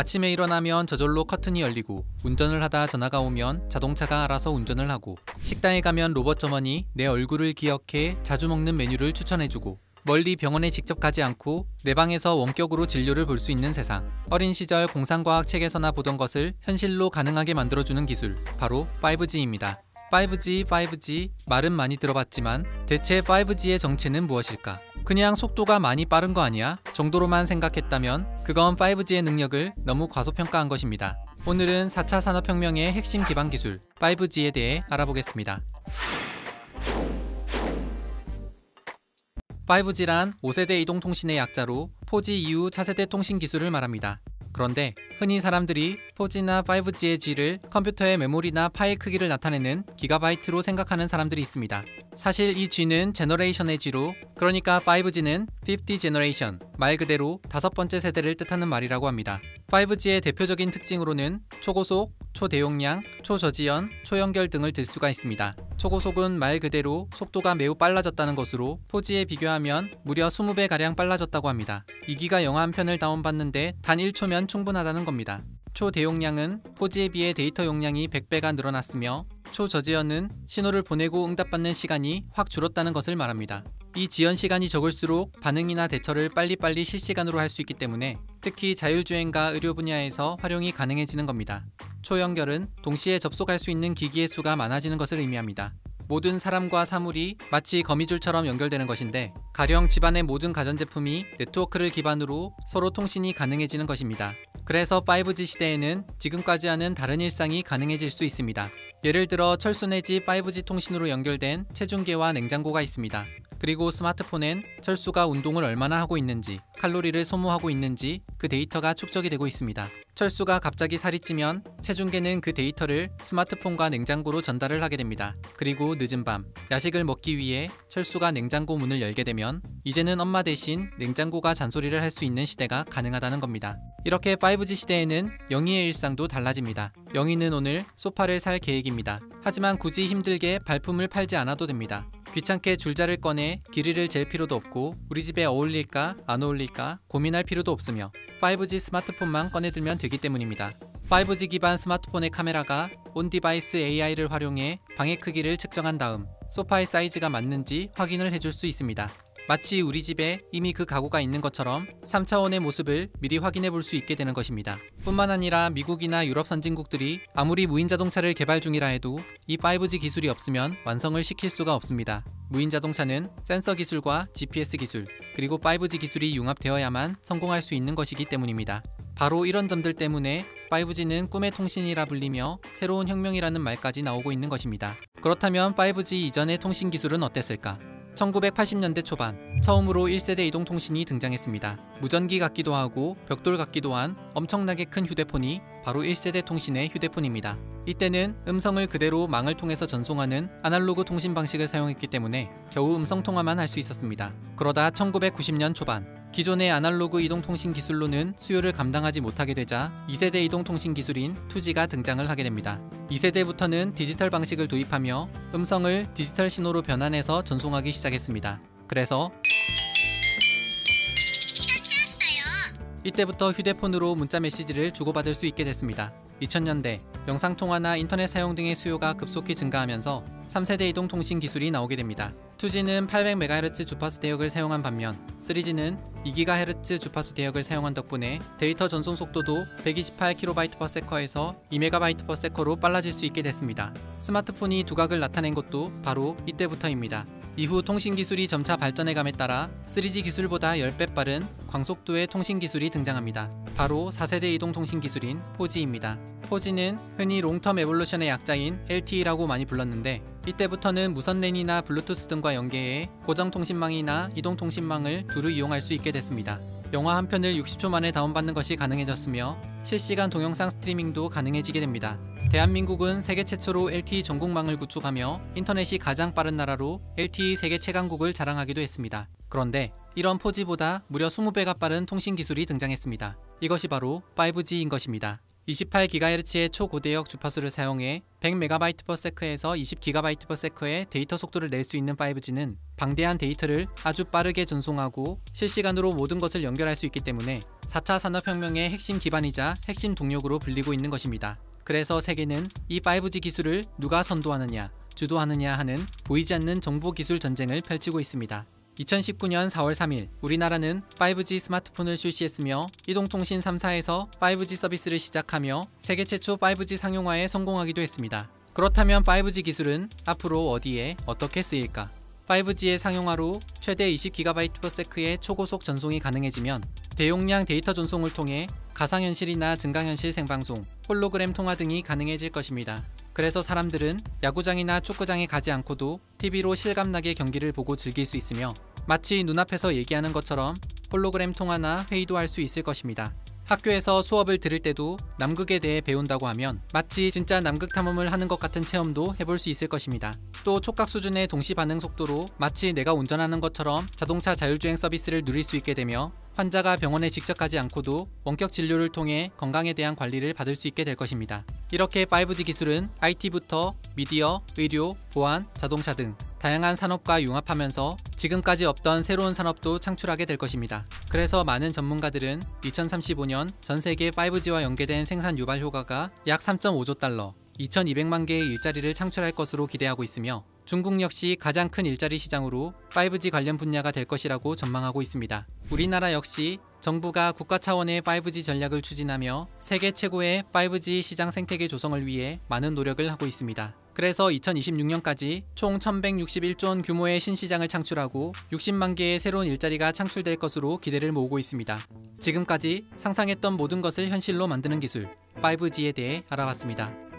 아침에 일어나면 저절로 커튼이 열리고 운전을 하다 전화가 오면 자동차가 알아서 운전을 하고 식당에 가면 로봇 점원이 내 얼굴을 기억해 자주 먹는 메뉴를 추천해주고 멀리 병원에 직접 가지 않고 내 방에서 원격으로 진료를 볼 수 있는 세상. 어린 시절 공상과학 책에서나 보던 것을 현실로 가능하게 만들어주는 기술, 바로 5G입니다. 5G, 5G, 말은 많이 들어봤지만 대체 5G의 정체는 무엇일까? 그냥 속도가 많이 빠른 거 아니야? 정도로만 생각했다면 그건 5G의 능력을 너무 과소평가한 것입니다. 오늘은 4차 산업혁명의 핵심 기반 기술 5G에 대해 알아보겠습니다. 5G란 5세대 이동통신의 약자로 4G 이후 차세대 통신 기술을 말합니다. 그런데 흔히 사람들이 4G나 5G의 G를 컴퓨터의 메모리나 파일 크기를 나타내는 기가바이트로 생각하는 사람들이 있습니다. 사실 이 G는 generation의 G로 그러니까 5G는 5th generation 말 그대로 다섯 번째 세대를 뜻하는 말이라고 합니다. 5G의 대표적인 특징으로는 초고속, 초대용량, 초저지연, 초연결 등을 들 수가 있습니다. 초고속은 말 그대로 속도가 매우 빨라졌다는 것으로 4G에 비교하면 무려 20배가량 빨라졌다고 합니다. 2기가 영화 한 편을 다운받는데 단 1초면 충분하다는 겁니다. 초대용량은 4G에 비해 데이터 용량이 100배가 늘어났으며 초저지연은 신호를 보내고 응답받는 시간이 확 줄었다는 것을 말합니다. 이 지연 시간이 적을수록 반응이나 대처를 빨리빨리 실시간으로 할 수 있기 때문에 특히 자율주행과 의료 분야에서 활용이 가능해지는 겁니다. 초연결은 동시에 접속할 수 있는 기기의 수가 많아지는 것을 의미합니다. 모든 사람과 사물이 마치 거미줄처럼 연결되는 것인데 가령 집안의 모든 가전제품이 네트워크를 기반으로 서로 통신이 가능해지는 것입니다. 그래서 5G 시대에는 지금까지와는 다른 일상이 가능해질 수 있습니다. 예를 들어 철수 내지 5G 통신으로 연결된 체중계와 냉장고가 있습니다. 그리고 스마트폰엔 철수가 운동을 얼마나 하고 있는지, 칼로리를 소모하고 있는지 그 데이터가 축적이 되고 있습니다. 철수가 갑자기 살이 찌면 체중계는 그 데이터를 스마트폰과 냉장고로 전달을 하게 됩니다. 그리고 늦은 밤, 야식을 먹기 위해 철수가 냉장고 문을 열게 되면 이제는 엄마 대신 냉장고가 잔소리를 할 수 있는 시대가 가능하다는 겁니다. 이렇게 5G 시대에는 영희의 일상도 달라집니다. 영희는 오늘 소파를 살 계획입니다. 하지만 굳이 힘들게 발품을 팔지 않아도 됩니다. 귀찮게 줄자를 꺼내 길이를 잴 필요도 없고 우리 집에 어울릴까 안 어울릴까 고민할 필요도 없으며 5G 스마트폰만 꺼내들면 되기 때문입니다. 5G 기반 스마트폰의 카메라가 on-device AI를 활용해 방의 크기를 측정한 다음 소파의 사이즈가 맞는지 확인을 해줄 수 있습니다. 마치 우리 집에 이미 그 가구가 있는 것처럼 3차원의 모습을 미리 확인해 볼 수 있게 되는 것입니다. 뿐만 아니라 미국이나 유럽 선진국들이 아무리 무인 자동차를 개발 중이라 해도 이 5G 기술이 없으면 완성을 시킬 수가 없습니다. 무인 자동차는 센서 기술과 GPS 기술, 그리고 5G 기술이 융합되어야만 성공할 수 있는 것이기 때문입니다. 바로 이런 점들 때문에 5G는 꿈의 통신이라 불리며 새로운 혁명이라는 말까지 나오고 있는 것입니다. 그렇다면 5G 이전의 통신 기술은 어땠을까? 1980년대 초반 처음으로 1세대 이동통신이 등장했습니다. 무전기 같기도 하고 벽돌 같기도 한 엄청나게 큰 휴대폰이 바로 1세대 통신의 휴대폰입니다. 이때는 음성을 그대로 망을 통해서 전송하는 아날로그 통신 방식을 사용했기 때문에 겨우 음성 통화만 할 수 있었습니다. 그러다 1990년 초반 기존의 아날로그 이동통신 기술로는 수요를 감당하지 못하게 되자 2세대 이동통신 기술인 2G가 등장을 하게 됩니다. 2세대부터는 디지털 방식을 도입하며 음성을 디지털 신호로 변환해서 전송하기 시작했습니다. 그래서 이때부터 휴대폰으로 문자 메시지를 주고받을 수 있게 됐습니다. 2000년대 영상통화나 인터넷 사용 등의 수요가 급속히 증가하면서 3세대 이동 통신 기술이 나오게 됩니다. 2G는 800MHz 주파수 대역을 사용한 반면 3G는 2GHz 주파수 대역을 사용한 덕분에 데이터 전송 속도도 128kbps/s에서 2MB/s로 빨라질 수 있게 됐습니다. 스마트폰이 두각을 나타낸 것도 바로 이때부터입니다. 이후 통신 기술이 점차 발전해감에 따라 3G 기술보다 10배 빠른 광속도의 통신 기술이 등장합니다. 바로 4세대 이동 통신 기술인 4G입니다. 4G는 흔히 Long Term Evolution의 약자인 LTE라고 많이 불렀는데 이때부터는 무선 랜이나 블루투스 등과 연계해 고정통신망이나 이동통신망을 두루 이용할 수 있게 됐습니다. 영화 한 편을 60초 만에 다운받는 것이 가능해졌으며 실시간 동영상 스트리밍도 가능해지게 됩니다. 대한민국은 세계 최초로 LTE 전국망을 구축하며 인터넷이 가장 빠른 나라로 LTE 세계 최강국을 자랑하기도 했습니다. 그런데 이런 4G보다 무려 20배가 빠른 통신 기술이 등장했습니다. 이것이 바로 5G인 것입니다. 28GHz의 초고대역 주파수를 사용해 100MB/s에서 20GB/s의 데이터 속도를 낼 수 있는 5G는 방대한 데이터를 아주 빠르게 전송하고 실시간으로 모든 것을 연결할 수 있기 때문에 4차 산업혁명의 핵심 기반이자 핵심 동력으로 불리고 있는 것입니다. 그래서 세계는 이 5G 기술을 누가 선도하느냐, 주도하느냐 하는 보이지 않는 정보 기술 전쟁을 펼치고 있습니다. 2019년 4월 3일 우리나라는 5G 스마트폰을 출시했으며 이동통신 3사에서 5G 서비스를 시작하며 세계 최초 5G 상용화에 성공하기도 했습니다. 그렇다면 5G 기술은 앞으로 어디에 어떻게 쓰일까? 5G의 상용화로 최대 20GB/s의 초고속 전송이 가능해지면 대용량 데이터 전송을 통해 가상현실이나 증강현실 생방송, 홀로그램 통화 등이 가능해질 것입니다. 그래서 사람들은 야구장이나 축구장에 가지 않고도 TV로 실감나게 경기를 보고 즐길 수 있으며 마치 눈앞에서 얘기하는 것처럼 홀로그램 통화나 회의도 할 수 있을 것입니다. 학교에서 수업을 들을 때도 남극에 대해 배운다고 하면 마치 진짜 남극 탐험을 하는 것 같은 체험도 해볼 수 있을 것입니다. 또 촉각 수준의 동시 반응 속도로 마치 내가 운전하는 것처럼 자동차 자율주행 서비스를 누릴 수 있게 되며 환자가 병원에 직접 가지 않고도 원격 진료를 통해 건강에 대한 관리를 받을 수 있게 될 것입니다. 이렇게 5G 기술은 IT부터 미디어, 의료, 보안, 자동차 등 다양한 산업과 융합하면서 지금까지 없던 새로운 산업도 창출하게 될 것입니다. 그래서 많은 전문가들은 2035년 전 세계 5G와 연계된 생산 유발 효과가 약 3.5조 달러, 2200만 개의 일자리를 창출할 것으로 기대하고 있으며 중국 역시 가장 큰 일자리 시장으로 5G 관련 분야가 될 것이라고 전망하고 있습니다. 우리나라 역시 정부가 국가 차원의 5G 전략을 추진하며 세계 최고의 5G 시장 생태계 조성을 위해 많은 노력을 하고 있습니다. 그래서 2026년까지 총 1161조 원 규모의 신시장을 창출하고 60만 개의 새로운 일자리가 창출될 것으로 기대를 모으고 있습니다. 지금까지 상상했던 모든 것을 현실로 만드는 기술 5G에 대해 알아봤습니다.